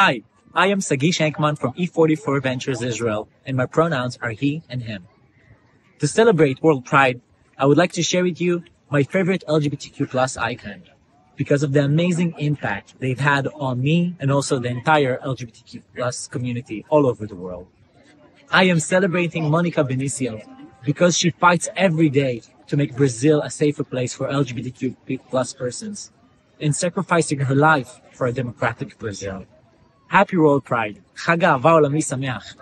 Hi, I am Sagi Sheinkman from E44 Ventures Israel, and my pronouns are he and him. To celebrate World Pride, I would like to share with you my favorite LGBTQ plus icon because of the amazing impact they've had on me and also the entire LGBTQ plus community all over the world. I am celebrating Monica Benicio because she fights every day to make Brazil a safer place for LGBTQ plus persons and sacrificing her life for a democratic Brazil. Happy World Pride. חג אהבה עולמי שמח.